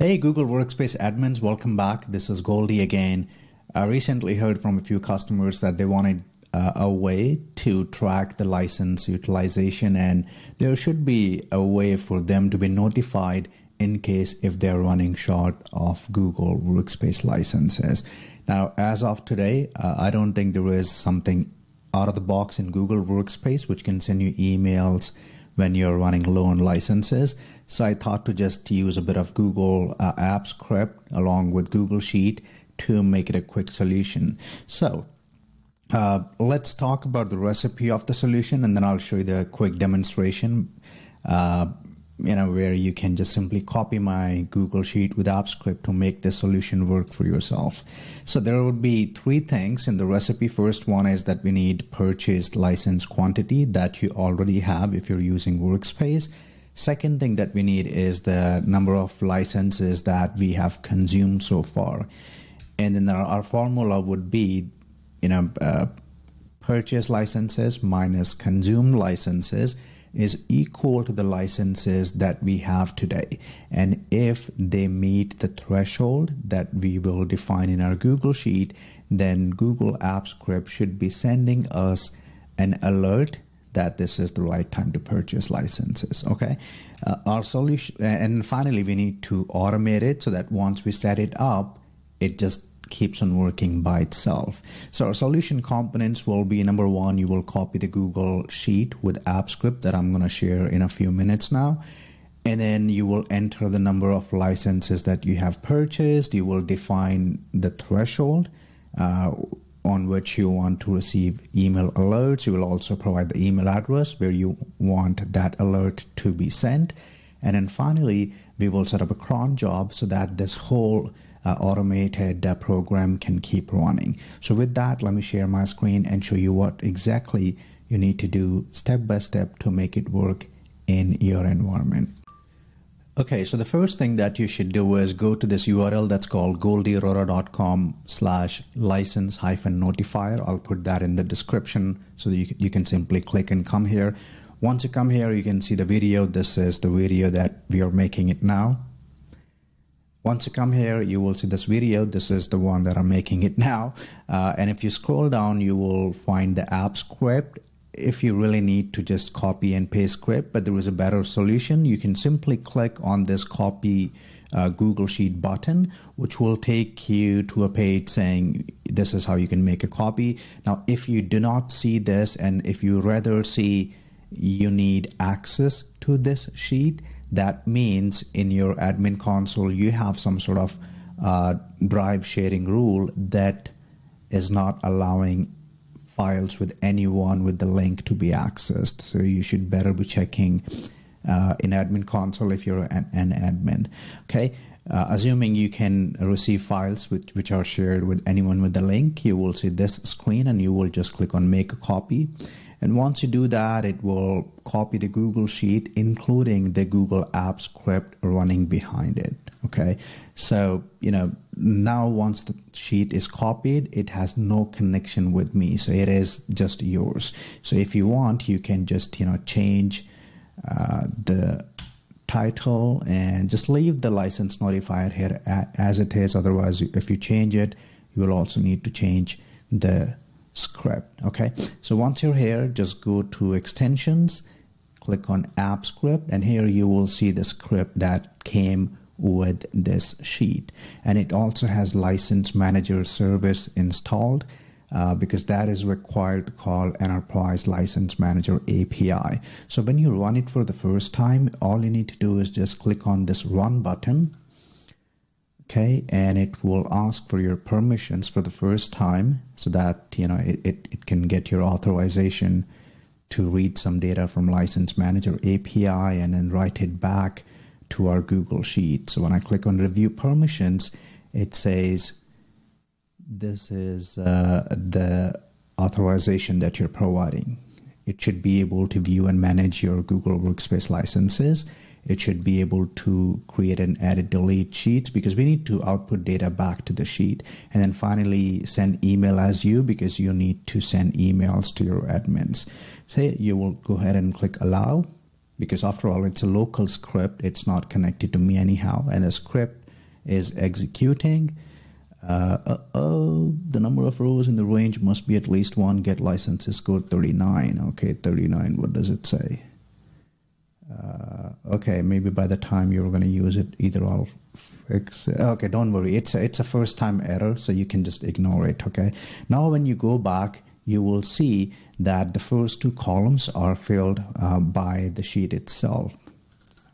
Hey, Google Workspace admins, welcome back. This is Goldy again. I recently heard from a few customers that they wanted uh, a way to track the license utilization, and there should be a way for them to be notified in case if they're running short of Google Workspace licenses. Now, as of today, uh, I don't think there is something out of the box in Google Workspace which can send you emails when you're running low on licenses. So I thought to just use a bit of Google uh, App Script along with Google Sheet to make it a quick solution. So uh, let's talk about the recipe of the solution and then I'll show you the quick demonstration. Uh, you know where you can just simply copy my google sheet with AppScript to make the solution work for yourself. So there would be three things in the recipe. First one is that we need purchased license quantity that you already have if you're using workspace. Second thing that we need is the number of licenses that we have consumed so far. And then our, our formula would be you know uh, purchase licenses minus consumed licenses is equal to the licenses that we have today. And if they meet the threshold that we will define in our Google Sheet, then Google Apps Script should be sending us an alert that this is the right time to purchase licenses. Okay. Uh, our solution, and finally, we need to automate it so that once we set it up, it just keeps on working by itself. So our solution components will be number one, you will copy the Google Sheet with AppScript that I'm going to share in a few minutes now. And then you will enter the number of licenses that you have purchased. You will define the threshold uh, on which you want to receive email alerts. You will also provide the email address where you want that alert to be sent. And then finally, we will set up a cron job so that this whole uh, automated uh, program can keep running. So with that, let me share my screen and show you what exactly you need to do step by step to make it work in your environment. Okay, so the first thing that you should do is go to this URL that's called goldyarora.com slash license hyphen notifier. I'll put that in the description so that you, you can simply click and come here. Once you come here, you can see the video. This is the video that we are making it now. Once you come here, you will see this video. This is the one that I'm making it now. Uh, and if you scroll down, you will find the app script. If you really need to just copy and paste script, but there is a better solution, you can simply click on this copy uh, Google Sheet button, which will take you to a page saying this is how you can make a copy. Now, if you do not see this and if you rather see you need access to this sheet, that means in your admin console you have some sort of uh, drive sharing rule that is not allowing files with anyone with the link to be accessed. So you should better be checking uh, in admin console if you're an, an admin. Okay. Uh, assuming you can receive files which, which are shared with anyone with the link, you will see this screen and you will just click on make a copy and once you do that, it will copy the Google Sheet, including the Google App script running behind it. Okay. So, you know, now once the sheet is copied, it has no connection with me. So it is just yours. So if you want, you can just, you know, change uh, the title and just leave the license notifier here as it is. Otherwise, if you change it, you will also need to change the script. Okay, so once you're here, just go to extensions, click on app script, and here you will see the script that came with this sheet. And it also has license manager service installed. Uh, because that is required to call Enterprise License Manager API. So when you run it for the first time, all you need to do is just click on this run button okay and it will ask for your permissions for the first time so that you know it, it, it can get your authorization to read some data from license manager api and then write it back to our google sheet. So when i click on review permissions it says this is uh, the authorization that you're providing. It should be able to view and manage your google workspace licenses it should be able to create and edit delete sheets because we need to output data back to the sheet and then finally send email as you because you need to send emails to your admins say you will go ahead and click allow because after all it's a local script it's not connected to me anyhow and the script is executing. Uh, oh, the number of rows in the range must be at least one. Get licenses code 39. Okay, 39. What does it say? Uh, okay, maybe by the time you're going to use it, either I'll fix it. Okay, don't worry. It's a, it's a first time error, so you can just ignore it. Okay. Now, when you go back, you will see that the first two columns are filled uh, by the sheet itself.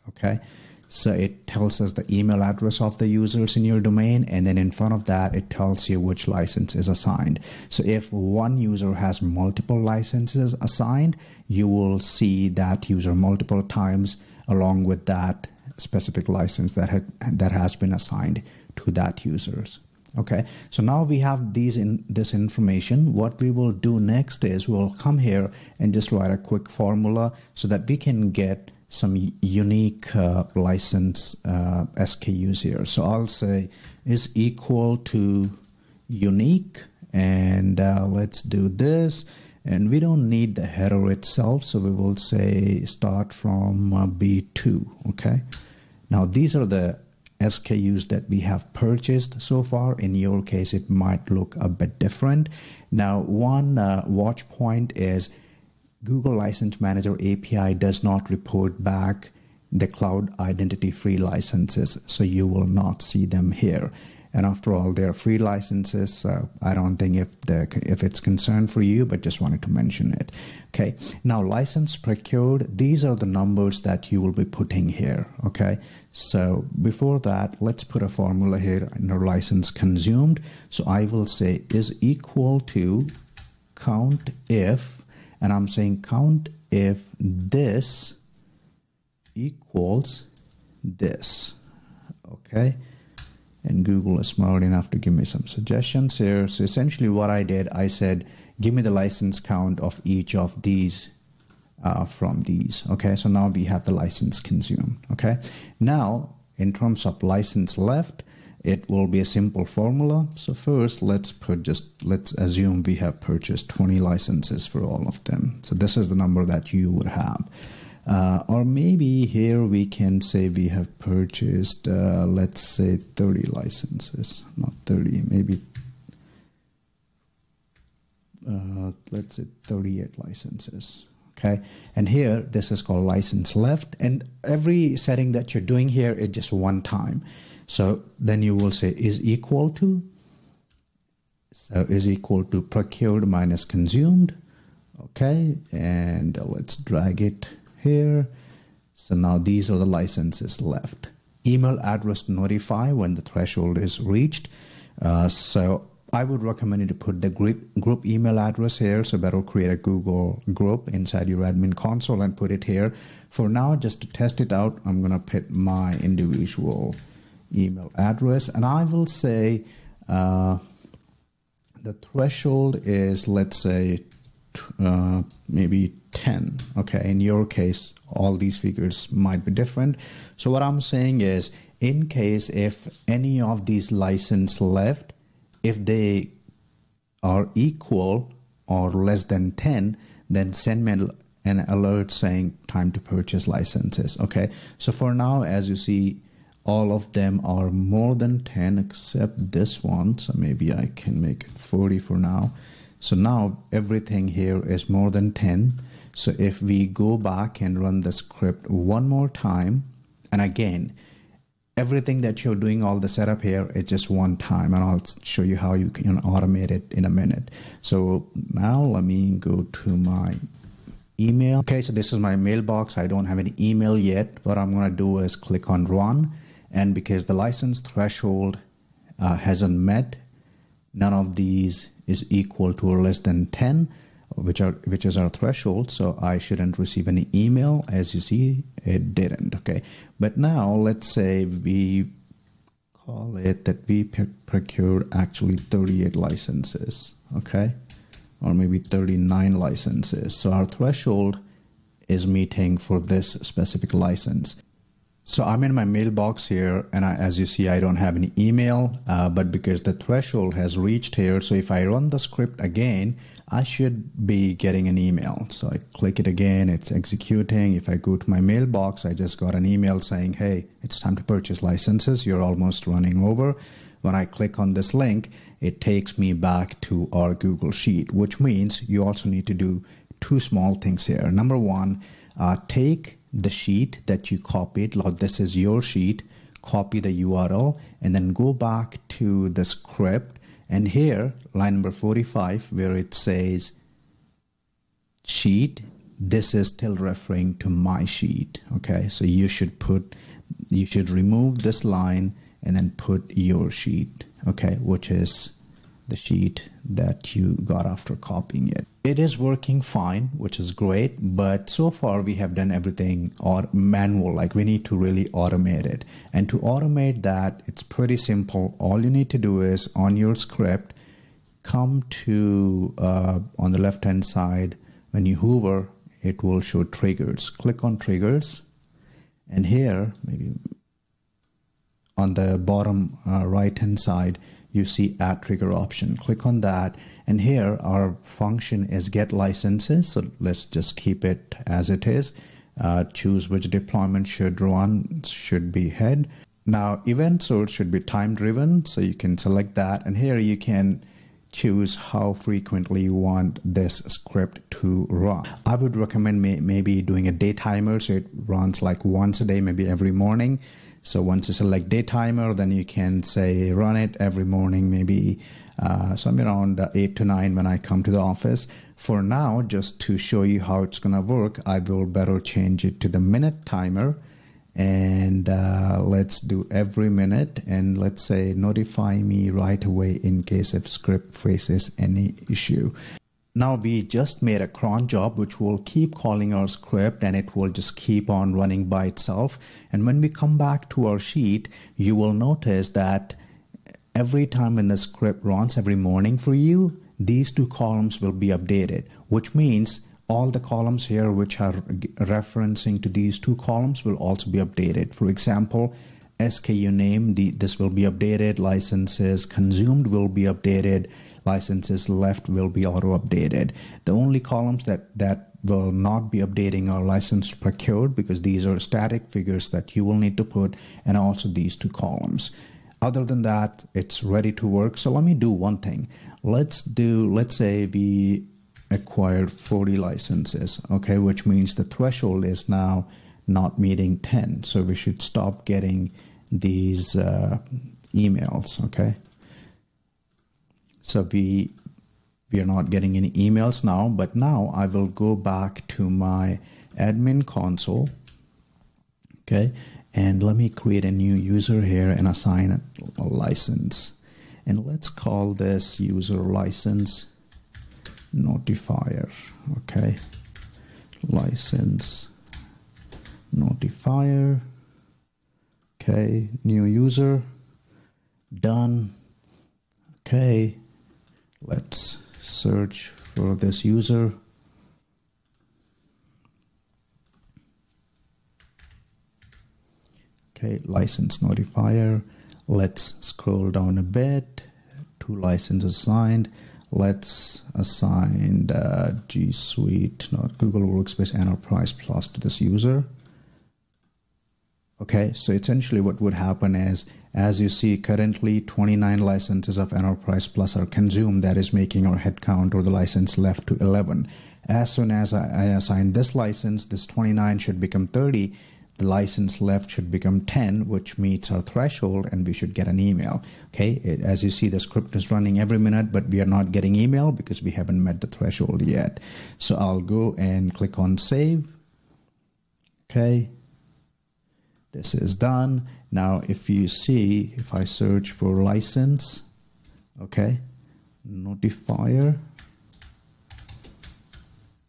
Okay. So it tells us the email address of the users in your domain, and then in front of that, it tells you which license is assigned. So if one user has multiple licenses assigned, you will see that user multiple times along with that specific license that had, that has been assigned to that users. Okay, so now we have these in this information. What we will do next is we'll come here and just write a quick formula so that we can get some unique uh, license uh, SKUs here. So I'll say is equal to unique and uh, let's do this and we don't need the header itself so we will say start from uh, B2 okay? Now these are the SKUs that we have purchased so far. In your case it might look a bit different. Now one uh, watch point is Google License Manager API does not report back the cloud identity free licenses, so you will not see them here. And after all, they're free licenses. So I don't think if if it's concerned for you, but just wanted to mention it. Okay. Now, license procured. These are the numbers that you will be putting here. Okay. So before that, let's put a formula here under license consumed. So I will say is equal to count if and I'm saying count if this equals this okay and Google is smart enough to give me some suggestions here so essentially what I did I said give me the license count of each of these uh, from these okay so now we have the license consumed okay now in terms of license left it will be a simple formula. So first, let's put just, let's assume we have purchased 20 licenses for all of them. So this is the number that you would have. Uh, or maybe here we can say we have purchased, uh, let's say 30 licenses, not 30, maybe, uh, let's say 38 licenses. Okay, and here this is called license left, and every setting that you're doing here is just one time. So then you will say is equal to. So is equal to procured minus consumed. Okay, and let's drag it here. So now these are the licenses left. Email address to notify when the threshold is reached. Uh, so I would recommend you to put the group, group email address here. So that'll create a Google group inside your admin console and put it here. For now, just to test it out, I'm going to put my individual email address. And I will say uh, the threshold is, let's say, uh, maybe 10. Okay, in your case, all these figures might be different. So, what I'm saying is, in case if any of these license left, if they are equal or less than 10, then send me an alert saying time to purchase licenses. Okay, so for now, as you see, all of them are more than 10 except this one so maybe I can make it 40 for now so now everything here is more than 10 so if we go back and run the script one more time and again everything that you're doing all the setup here is just one time and I'll show you how you can automate it in a minute. So now let me go to my email. Okay so this is my mailbox. I don't have any email yet. What I'm gonna do is click on run and because the license threshold uh, hasn't met, none of these is equal to or less than 10, which are which is our threshold. So I shouldn't receive any email. As you see, it didn't. Okay, but now let's say we call it that we procured actually 38 licenses. Okay, or maybe 39 licenses. So our threshold is meeting for this specific license. So I'm in my mailbox here, and I, as you see, I don't have any email, uh, but because the threshold has reached here, so if I run the script again, I should be getting an email. So I click it again, it's executing. If I go to my mailbox, I just got an email saying, hey, it's time to purchase licenses. You're almost running over. When I click on this link, it takes me back to our Google Sheet, which means you also need to do two small things here. Number one, uh, take the sheet that you copied, like this is your sheet, copy the URL, and then go back to the script. And here, line number 45, where it says sheet, this is still referring to my sheet. Okay, so you should put, you should remove this line and then put your sheet, okay, which is the sheet that you got after copying it. It is working fine, which is great, but so far we have done everything or manual, like we need to really automate it. And to automate that, it's pretty simple. All you need to do is on your script, come to uh, on the left hand side, when you hover, it will show triggers. Click on triggers, and here, maybe on the bottom uh, right hand side, you see add trigger option. Click on that. And here our function is get licenses. So let's just keep it as it is. Uh, choose which deployment should run, should be head. Now event source should be time driven. So you can select that. And here you can choose how frequently you want this script to run. I would recommend may maybe doing a day timer so it runs like once a day, maybe every morning. So once you select day timer, then you can say run it every morning, maybe uh, somewhere around uh, 8 to 9 when I come to the office. For now, just to show you how it's going to work, I will better change it to the minute timer. And uh, let's do every minute and let's say notify me right away in case if script faces any issue. Now we just made a cron job which will keep calling our script and it will just keep on running by itself. And when we come back to our sheet, you will notice that every time when the script runs every morning for you, these two columns will be updated, which means all the columns here which are referencing to these two columns will also be updated. For example, SKU name, the, this will be updated, licenses consumed will be updated, licenses left will be auto updated. The only columns that, that will not be updating are license procured because these are static figures that you will need to put and also these two columns. Other than that, it's ready to work. So let me do one thing. Let's do, let's say we acquired 40 licenses, okay, which means the threshold is now not meeting 10. So we should stop getting these uh, emails, okay? So we we are not getting any emails now, but now I will go back to my admin console. Okay, and let me create a new user here and assign a, a license. And let's call this user license notifier. Okay, license notifier. Okay, new user. Done. Okay, Let's search for this user. Okay, license notifier. Let's scroll down a bit. Two licenses assigned. Let's assign the G Suite, not Google Workspace Enterprise Plus to this user. Okay, so essentially what would happen is, as you see currently 29 licenses of Enterprise Plus are consumed, that is making our headcount or the license left to 11. As soon as I, I assign this license, this 29 should become 30, the license left should become 10, which meets our threshold, and we should get an email. Okay, it, as you see, the script is running every minute, but we are not getting email because we haven't met the threshold yet. So I'll go and click on save. Okay, this is done. Now, if you see, if I search for license, okay, notifier,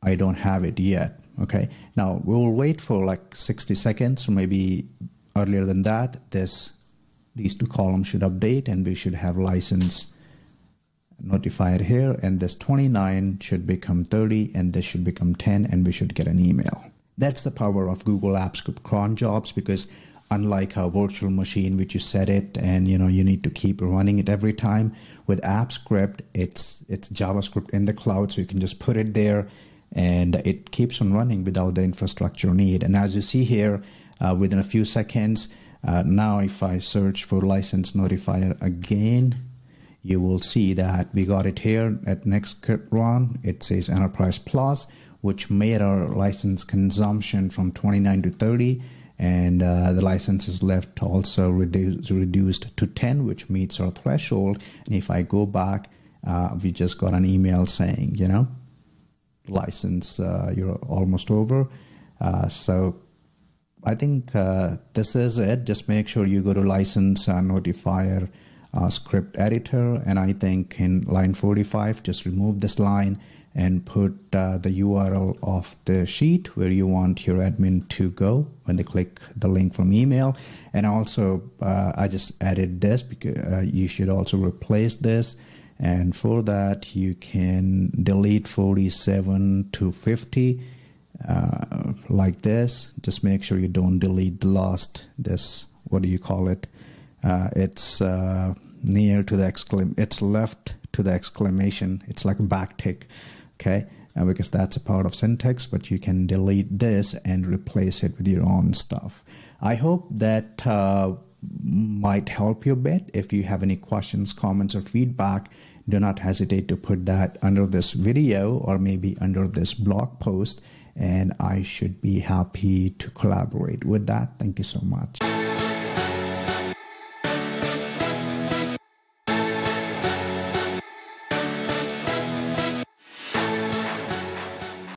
I don't have it yet. Okay, now we will wait for like 60 seconds or maybe earlier than that. This these two columns should update and we should have license notified here and this 29 should become 30 and this should become 10 and we should get an email. That's the power of Google Apps Script cron jobs because unlike a virtual machine which you set it and you know you need to keep running it every time with AppScript it's it's javascript in the cloud so you can just put it there and it keeps on running without the infrastructure need. And as you see here uh, within a few seconds uh, now if i search for license notifier again you will see that we got it here at next run it says enterprise plus which made our license consumption from 29 to 30 and uh, the license is left also reduced, reduced to 10 which meets our threshold. And if i go back uh, we just got an email saying you know license uh, you're almost over uh, so i think uh, this is it just make sure you go to license notifier script editor and i think in line 45 just remove this line and put uh, the URL of the sheet where you want your admin to go when they click the link from email. And also, uh, I just added this because uh, you should also replace this. And for that, you can delete 47 to 50 uh, like this. Just make sure you don't delete the last, this, what do you call it? Uh, it's uh, near to the exclam, it's left to the exclamation. It's like a backtick okay uh, because that's a part of syntax but you can delete this and replace it with your own stuff i hope that uh, might help you a bit. If you have any questions comments or feedback do not hesitate to put that under this video or maybe under this blog post and i should be happy to collaborate with that. Thank you so much